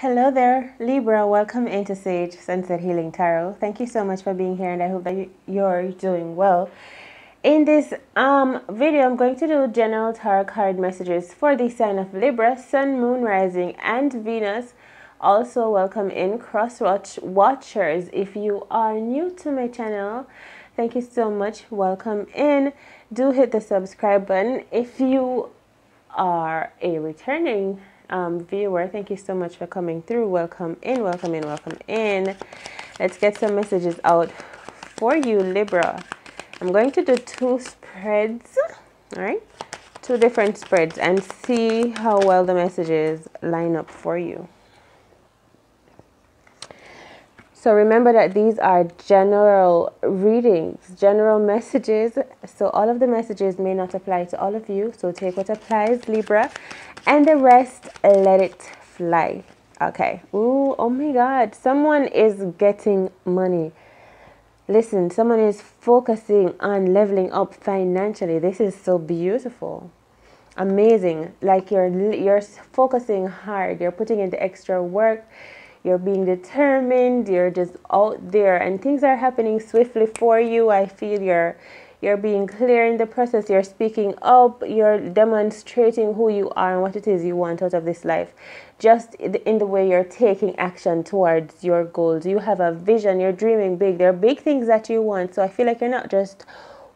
Hello there, Libra. Welcome into Sage Sunset Healing Tarot. Thank you so much for being here, and I hope that you're doing well. In this um, video, I'm going to do general tarot card messages for the sign of Libra, Sun, Moon, Rising, and Venus. Also, welcome in Crosswatch watchers. If you are new to my channel, thank you so much. Welcome in. Do hit the subscribe button. If you are a returning um, viewer, thank you so much for coming through. Welcome in, welcome in, welcome in. Let's get some messages out for you, Libra. I'm going to do two spreads, all right? Two different spreads and see how well the messages line up for you. So remember that these are general readings, general messages. So all of the messages may not apply to all of you. So take what applies, Libra, and the rest, let it fly. Okay. Ooh, oh my God. Someone is getting money. Listen, someone is focusing on leveling up financially. This is so beautiful. Amazing. Like you're you're focusing hard. You're putting in the extra work you're being determined you're just out there and things are happening swiftly for you i feel you're you're being clear in the process. You're speaking up. You're demonstrating who you are and what it is you want out of this life. Just in the way you're taking action towards your goals. You have a vision. You're dreaming big. There are big things that you want. So i feel like you're not just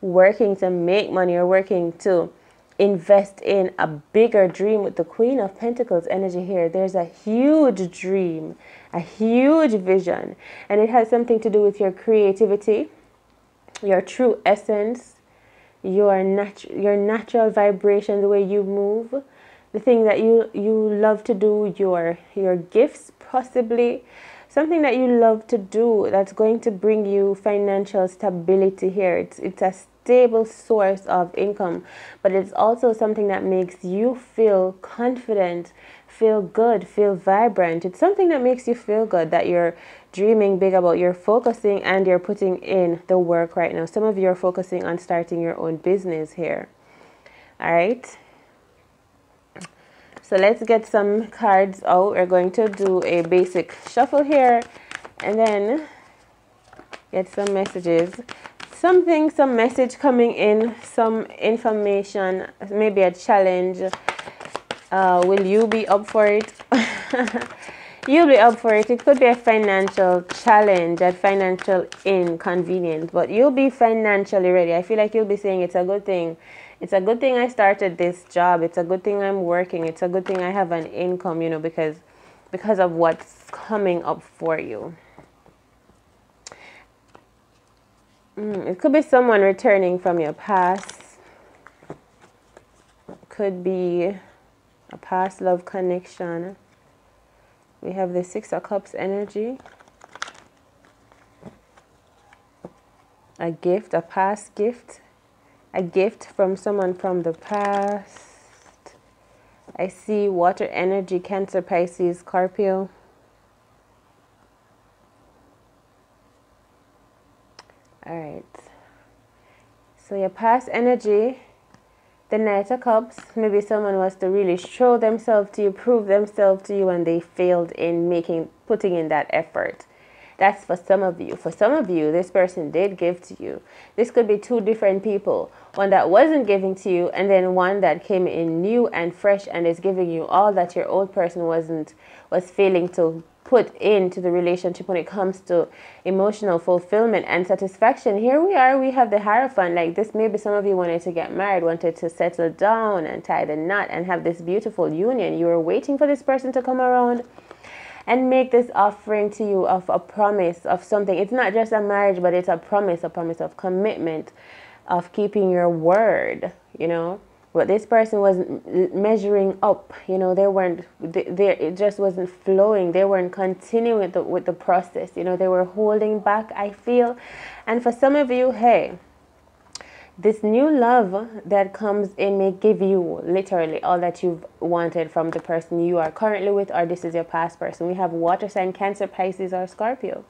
working to make money. You're working to invest in a bigger dream with the Queen of Pentacles energy here. There's a huge dream, a huge vision, and it has something to do with your creativity, your true essence, your natural your natural vibration, the way you move, the thing that you you love to do, your your gifts possibly something that you love to do that's going to bring you financial stability here. It's it's a stable source of income, but it's also something that makes you feel confident, feel good, feel vibrant. It's something that makes you feel good that you're dreaming big about, you're focusing and you're putting in the work right now. Some of you are focusing on starting your own business here. All right. So let's get some cards out. We're going to do a basic shuffle here and then get some messages something, some message coming in, some information, maybe a challenge. Uh, will you be up for it? You'll be up for it. It could be a financial challenge, a financial inconvenience, but you'll be financially ready. I feel like you'll be saying it's a good thing. It's a good thing I started this job. It's a good thing I'm working. It's a good thing I have an income, you know, because because of what's coming up for you. Mm, it could be someone returning from your past. Could be a past love connection. We have the Six of Cups energy. A gift, a past gift. A gift from someone from the past. I see water energy, Cancer, Pisces, Scorpio. All right. So your past energy, the Knight of Cups, maybe someone was to really show themselves to you, prove themselves to you, and they failed in making, putting in that effort. That's for some of you. For some of you, this person did give to you. This could be two different people. One that wasn't giving to you, and then one that came in new and fresh and is giving you all that your old person wasn't was failing to put into the relationship when it comes to emotional fulfillment and satisfaction. Here we are, we have the Hierophant. Like this, maybe some of you wanted to get married, wanted to settle down and tie the knot and have this beautiful union. You were waiting for this person to come around and make this offering to you of a promise of something. It's not just a marriage, but it's a promise, a promise of commitment, of keeping your word, you know? But this person was measuring up you know they weren't they, it just wasn't flowing. They weren't continuing with the, with the process you know? They were holding back i feel. And for some of you hey this new love that comes in may give you literally all that you've wanted from the person you are currently with or this is your past person we have water sign cancer pisces or scorpio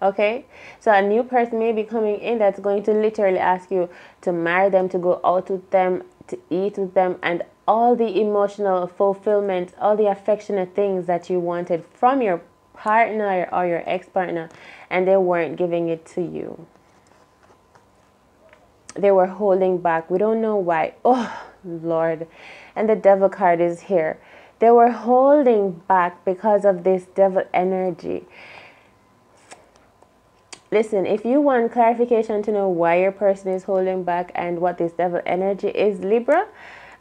okay so a new person may be coming in that's going to literally ask you to marry them to go out with them to eat with them and all the emotional fulfillment, all the affectionate things that you wanted from your partner or your ex partner, and they weren't giving it to you. They were holding back. We don't know why. Oh, Lord. And the devil card is here. They were holding back because of this devil energy. Listen, if you want clarification to know why your person is holding back and what this devil energy is, Libra,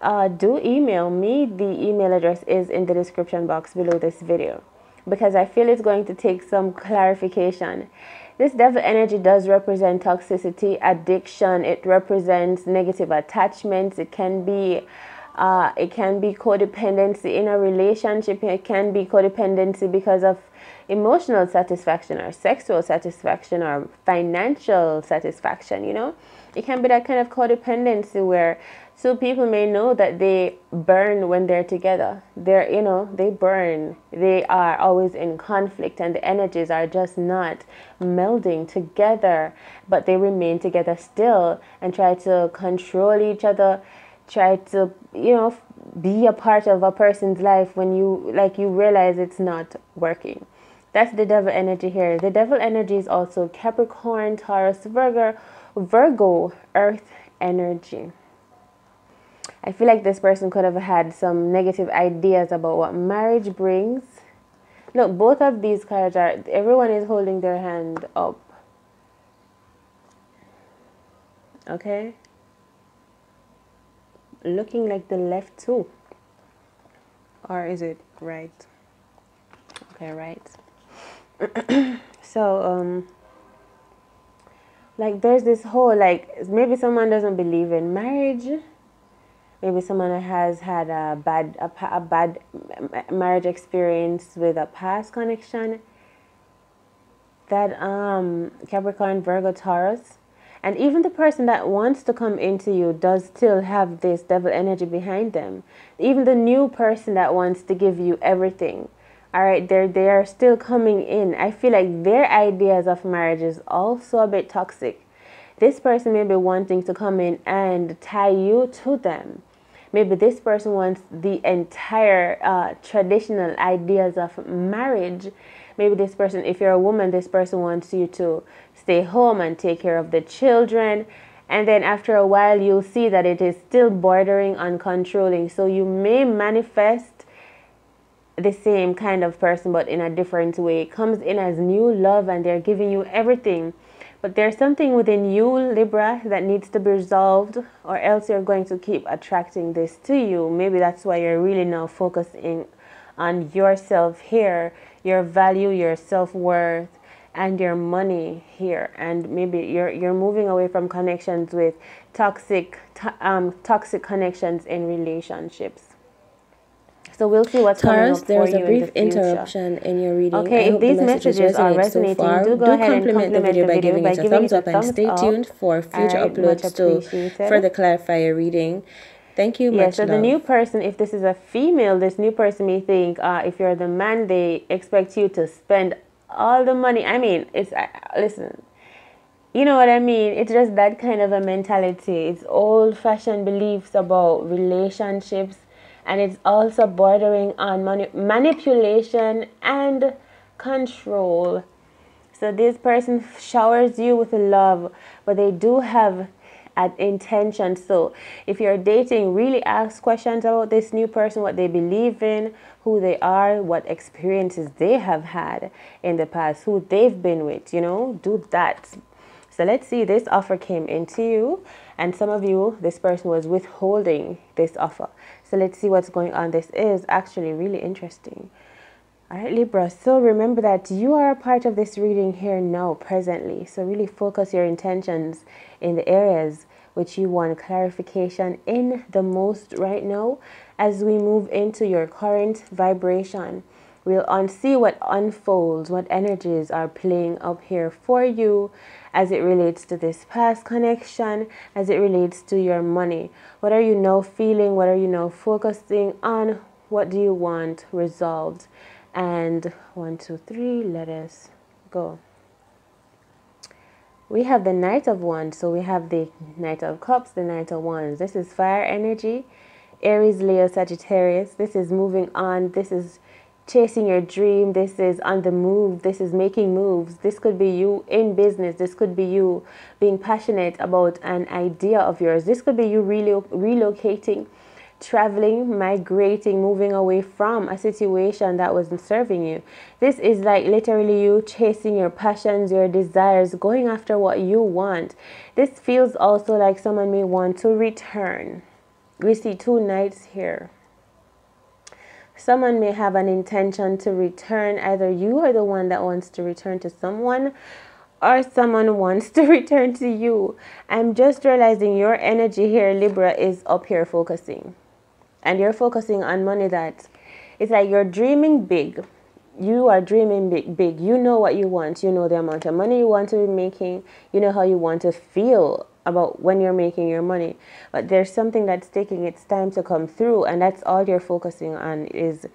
uh, do email me. The email address is in the description box below this video because I feel it's going to take some clarification. This devil energy does represent toxicity, addiction. It represents negative attachments. It can be uh, it can be codependency in a relationship. It can be codependency because of emotional satisfaction or sexual satisfaction or financial satisfaction, you know. It can be that kind of codependency where two people may know that they burn when they're together. They're, you know, they burn. They are always in conflict and the energies are just not melding together, but they remain together still and try to control each other try to you know be a part of a person's life when you like you realize it's not working that's the devil energy here the devil energy is also capricorn taurus virgo virgo earth energy i feel like this person could have had some negative ideas about what marriage brings. Look both of these cards are everyone is holding their hand up. Okay? Looking like the left too. Or is it right? Okay right. So um like there's this whole like maybe someone doesn't believe in marriage maybe someone has had a bad a, a bad marriage experience with a past connection that um capricorn virgo taurus and even the person that wants to come into you does still have this devil energy behind them. Even the new person that wants to give you everything. All right, they're they are still coming in. I feel like their ideas of marriage is also a bit toxic. This person may be wanting to come in and tie you to them. Maybe this person wants the entire uh, traditional ideas of marriage. Maybe this person if you're a woman this person wants you to stay home and take care of the children. And then after a while you'll see that it is still bordering on controlling. So you may manifest the same kind of person but in a different way. It comes in as new love and they're giving you everything but there's something within you libra that needs to be resolved or else you're going to keep attracting this to you maybe that's why you're really now focusing on yourself here your value, your self worth, and your money here. And maybe you're you're moving away from connections with toxic um, toxic connections in relationships. So we'll see what's Taurus, coming up for you a brief in interruption in your reading. Okay, if these messages, messages are resonating, so far, do go do ahead and compliment the video by giving it a thumbs up and stay tuned for future uploads to further clarify your reading. Thank you. Yeah. so love. the new person, if this is a female, this new person may think, uh, if you're the man, they expect you to spend all the money. I mean, it's uh, listen. You know what I mean? It's just that kind of a mentality. It's old-fashioned beliefs about relationships, and it's also bordering on mani- manipulation and control. So this person showers you with love, but they do have an intention. So if you're dating, really ask questions about this new person, what they believe in, who they are, what experiences they have had in the past, who they've been with, you know, do that. So let's see, this offer came into you, and some of you, this person was withholding this offer. So let's see what's going on. This is actually really interesting. All right, Libra. So remember that you are a part of this reading here now, presently. So really focus your intentions in the areas which you want clarification in the most right now as we move into your current vibration. We'll on see what unfolds, what energies are playing up here for you as it relates to this past connection, as it relates to your money. What are you now feeling? What are you now focusing on? What do you want resolved? And one, two, three, let us go. We have the Knight of Wands, so we have the Knight of Cups, the Knight of Wands. This is fire energy. Aries, Leo, Sagittarius. This is moving on. This is chasing your dream. This is on the move. This is making moves. This could be you in business. This could be you being passionate about an idea of yours. This could be you relo- relocating, traveling, migrating, moving away from a situation that wasn't serving you. This is like literally you chasing your passions, your desires, going after what you want. This feels also like someone may want to return. We see two knights here Someone may have an intention to return. Either you are the one that wants to return to someone or someone wants to return to you. I'm just realizing your energy here, Libra, is up here focusing. And you're focusing on money that it's like you're dreaming big. You are dreaming big, big. You know what you want. You know the amount of money you want to be making. You know how you want to feel about when you're making your money. But there's something that's taking its time to come through and that's all you're focusing on is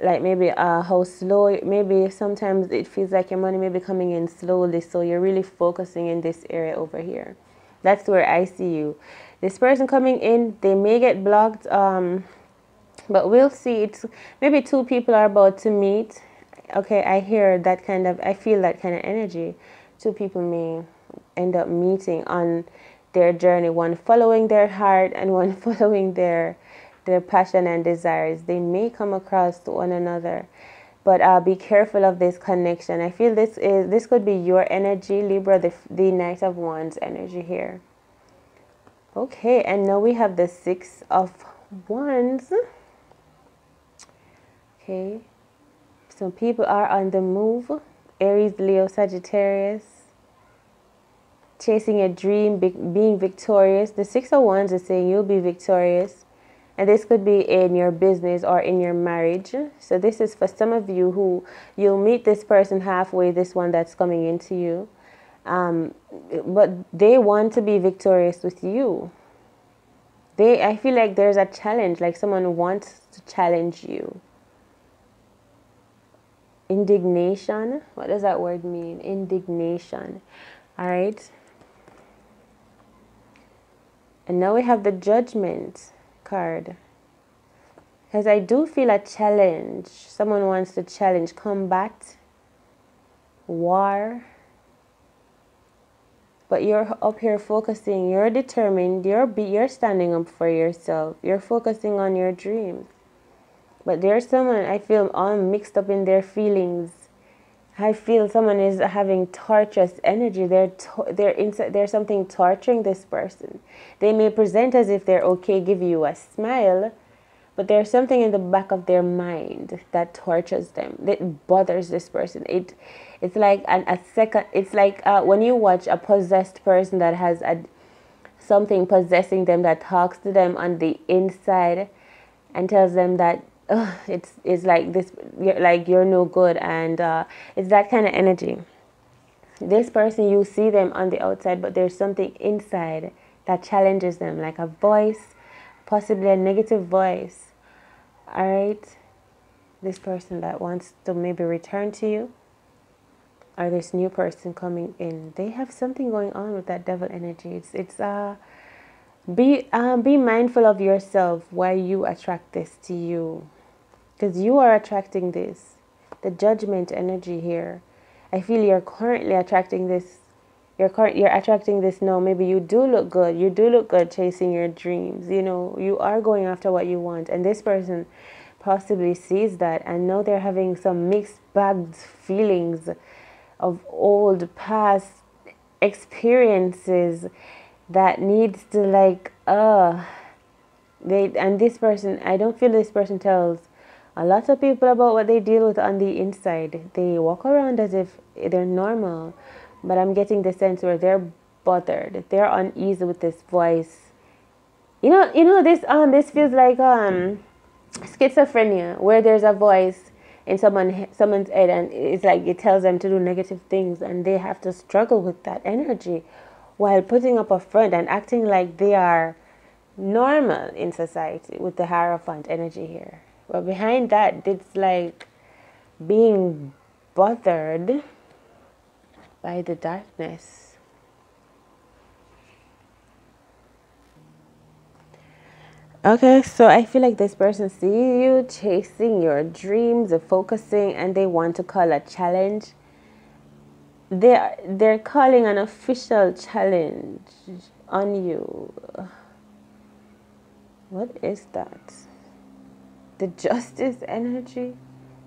like maybe uh, how slow maybe sometimes it feels like your money may be coming in slowly so you're really focusing in this area over here. That's where i see you. This person coming in they may get blocked um, but we'll see. It's maybe two people are about to meet. Okay i hear that kind of i feel that kind of energy. Two people may end up meeting on their journey, one following their heart and one following their their passion and desires. They may come across to one another, but uh, be careful of this connection. I feel this is this could be your energy, Libra, the the Knight of Wands energy here. Okay, and now we have the Six of Wands. Okay, so people are on the move. Aries, Leo, Sagittarius chasing a dream, being victorious. The Six of Wands is saying you'll be victorious. And this could be in your business or in your marriage. So this is for some of you who you'll meet this person halfway, this one that's coming into you. Um, but they want to be victorious with you. They, I feel like there's a challenge, like someone wants to challenge you. Indignation. What does that word mean? Indignation. All right. And now we have the judgment card. Because I do feel a challenge. Someone wants to challenge, combat, war. But you're up here focusing, you're determined, you're, be, you're standing up for yourself, you're focusing on your dreams. But there's someone I feel all mixed up in their feelings I feel someone is having torturous energy. They're to- they're inside. There's something torturing this person. They may present as if they're okay, give you a smile, but there's something in the back of their mind that tortures them. That bothers this person. It it's like an, a second. It's like uh, when you watch a possessed person that has a something possessing them that talks to them on the inside and tells them that it's it's like this you're, like you're no good and uh, it's that kind of energy. This person you see them on the outside but there's something inside that challenges them like a voice possibly a negative voice. All right this person that wants to maybe return to you or this new person coming in they have something going on with that devil energy. It's it's uh be um, be mindful of yourself why you attract this to you because you are attracting this the judgment energy here. I feel you're currently attracting this you're current you're attracting this no maybe you do look good you do look good chasing your dreams you know you are going after what you want and this person possibly sees that and know they're having some mixed bagged feelings of old past experiences that needs to like uh they and this person i don't feel this person tells a lot of people about what they deal with on the inside. They walk around as if they're normal, but I'm getting the sense where they're bothered. They're uneasy with this voice. You know, you know this um this feels like um schizophrenia where there's a voice in someone someone's head and it's like it tells them to do negative things and they have to struggle with that energy while putting up a front and acting like they are normal in society with the Hierophant energy here. But behind that, it's like being bothered by the darkness. Okay, so I feel like this person see you chasing your dreams, focusing, and they want to call a challenge. They're they're calling an official challenge on you. What is that? The justice energy?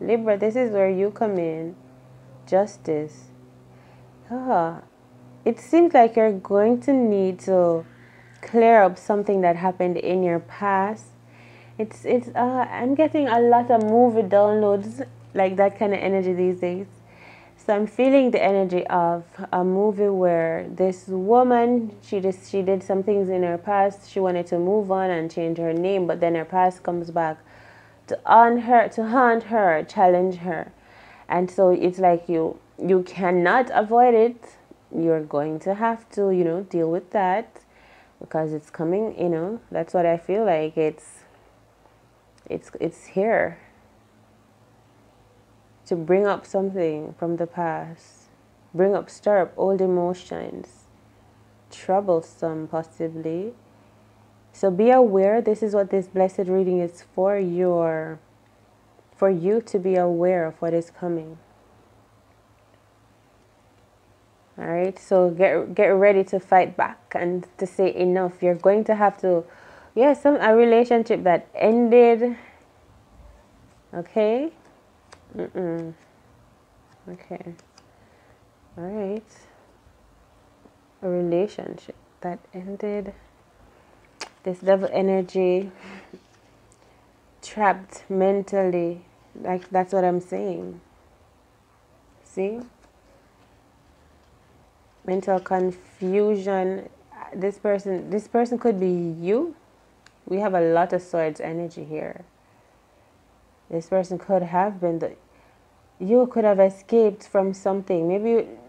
Libra, this is where you come in. Justice. Ah, it seems like you're going to need to clear up something that happened in your past. It's it's uh I'm getting a lot of movie downloads like that kind of energy these days. So I'm feeling the energy of a movie where this woman she just she did some things in her past. She wanted to move on and change her name, but then her past comes back to on her to haunt her, challenge her. And so it's like you you cannot avoid it. You're going to have to, you know, deal with that because it's coming, you know. That's what I feel like. It's it's it's here to bring up something from the past, bring up, stir up old emotions, troublesome possibly. So be aware. This is what this blessed reading is for your, for you to be aware of what is coming. All right. So get get ready to fight back and to say enough. You're going to have to, yeah, some a relationship that ended. Okay Mm-mm. Okay. All right. A relationship that ended. This devil energy trapped mentally. Like that's what I'm saying. See? Mental confusion. This person this person could be you. We have a lot of swords energy here. This person could have been the you could have escaped from something. Maybe, you,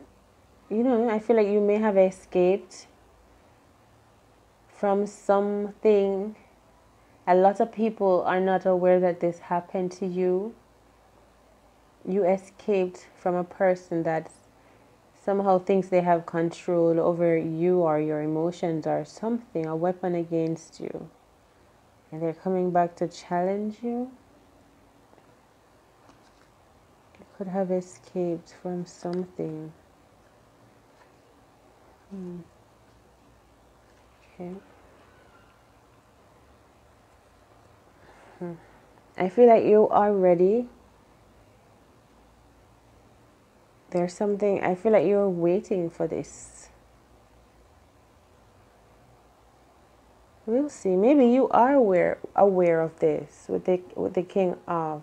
you know, I feel like you may have escaped from something. A lot of people are not aware that this happened to you. You escaped from a person that somehow thinks they have control over you or your emotions or something, a weapon against you. And they're coming back to challenge you. You could have escaped from something. Hmm. Okay. Hmm. I feel like you are ready. There's something, I feel like you're waiting for this. We'll see. Maybe you are aware aware of this with the with the king of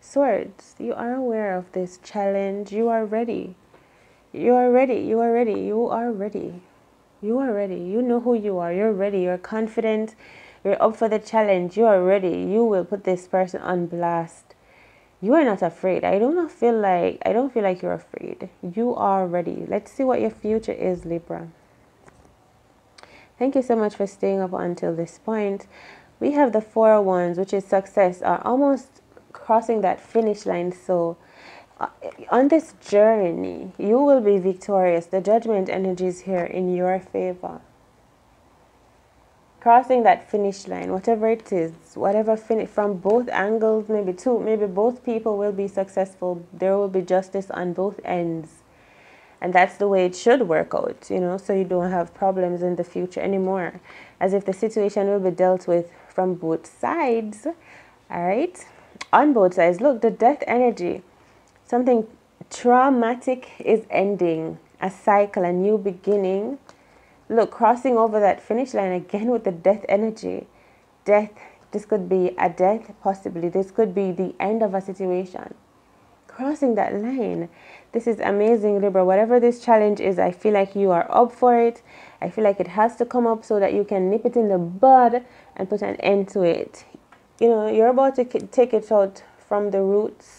swords. You are aware of this challenge. You are ready. You are ready. You are ready. You are ready. You are ready. You know who you are. You're ready. You're confident. You're up for the challenge. You are ready. You will put this person on blast. You are not afraid. I don't feel like I don't feel like you're afraid. You are ready. Let's see what your future is, Libra. Thank you so much for staying up until this point. We have the four wands, which is success, are almost crossing that finish line. So, Uh, on this journey, you will be victorious. The judgment energy is here in your favor. Crossing that finish line, whatever it is, whatever finish from both angles, maybe two, maybe both people will be successful. There will be justice on both ends. And that's the way it should work out, you know, so you don't have problems in the future anymore. As if the situation will be dealt with from both sides. All right on both sides. Look, the death energy, something traumatic is ending, a cycle, a new beginning. Look, crossing over that finish line again with the death energy. Death, this could be a death, possibly. This could be the end of a situation. Crossing that line. This is amazing, Libra. Whatever this challenge is, I feel like you are up for it. I feel like it has to come up so that you can nip it in the bud and put an end to it you know, you're about to take it out from the roots,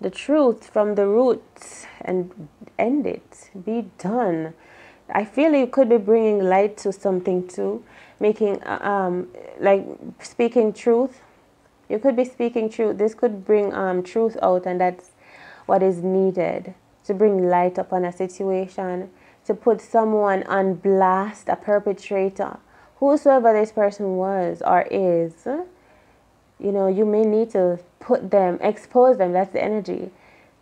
the truth from the roots, and end it. Be done. I feel you could be bringing light to something too, making, uh, um, like speaking truth. You could be speaking truth. This could bring um, truth out, and that's what is needed to bring light upon a situation, to put someone on blast, a perpetrator whosoever this person was or is, you know, you may need to put them, expose them. That's the energy.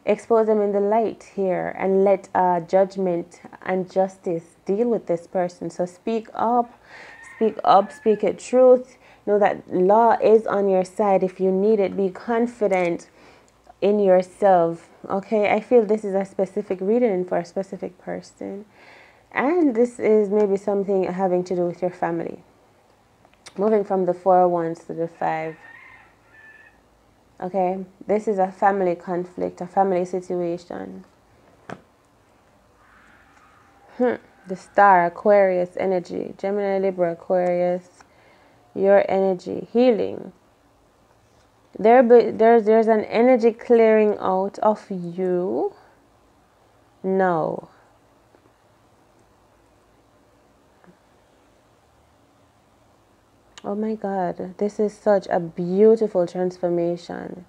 Expose them in the light here and let uh, judgment and justice deal with this person. So speak up, speak up, speak it truth. Know that law is on your side if you need it. Be confident in yourself. Okay, I feel this is a specific reading for a specific person. And this is maybe something having to do with your family. Moving from the four wands to the five. Okay, this is a family conflict, a family situation. Hmm. The star, Aquarius energy, Gemini, Libra, Aquarius, your energy, healing. There, be, there's, there's an energy clearing out of you. No. Oh my God, this is such a beautiful transformation.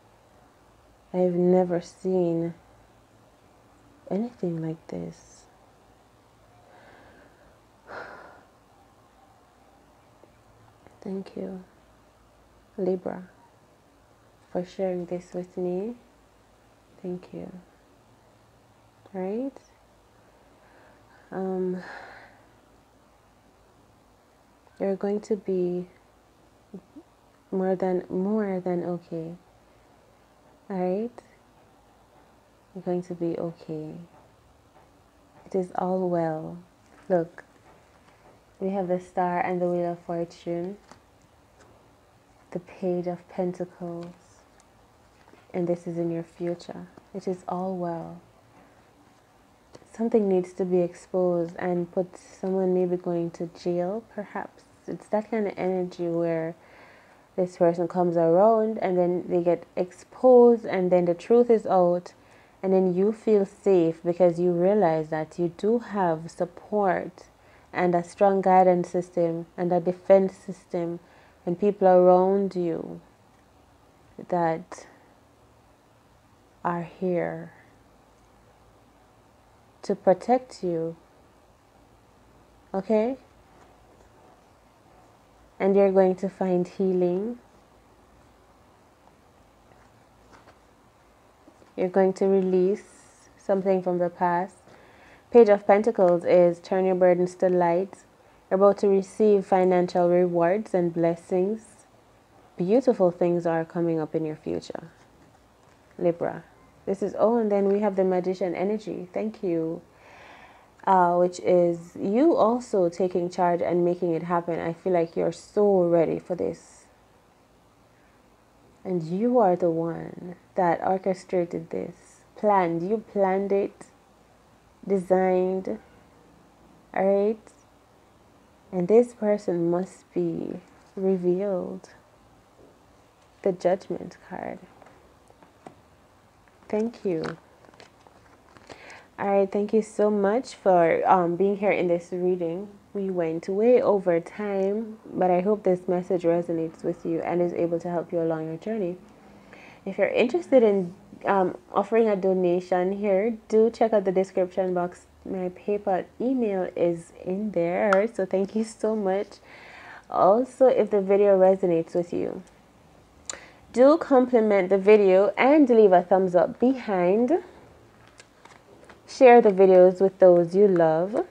I've never seen anything like this. Thank you, Libra, for sharing this with me. Thank you. Right? Um, you're going to be more than more than okay. Alright? You're going to be okay. It is all well. Look, we have the star and the wheel of fortune, the page of pentacles, and this is in your future. It is all well. Something needs to be exposed and put someone maybe going to jail, perhaps. It's that kind of energy where this person comes around and then they get exposed and then the truth is out and then you feel safe because you realize that you do have support and a strong guidance system and a defense system and people around you that are here to protect you. Okay? And you're going to find healing. You're going to release something from the past. Page of Pentacles is turn your burdens to light. You're about to receive financial rewards and blessings. Beautiful things are coming up in your future. Libra. This is, oh, and then we have the magician energy. Thank you uh, which is you also taking charge and making it happen. I feel like you're so ready for this. And you are the one that orchestrated this, planned. You planned it, designed, alright? And this person must be revealed. The judgment card. Thank you. All right, thank you so much for um, being here in this reading. We went way over time, but I hope this message resonates with you and is able to help you along your journey. If you're interested in um, offering a donation here, do check out the description box. My PayPal email is in there, so thank you so much. Also, if the video resonates with you, do compliment the video and leave a thumbs up behind share the videos with those you love,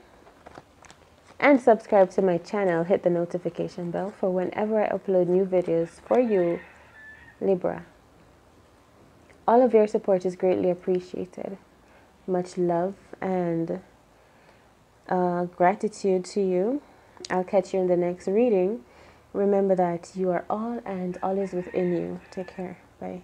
and subscribe to my channel. Hit the notification bell for whenever I upload new videos for you, Libra. All of your support is greatly appreciated. Much love and uh, gratitude to you. I'll catch you in the next reading. Remember that you are all and all is within you. Take care. Bye.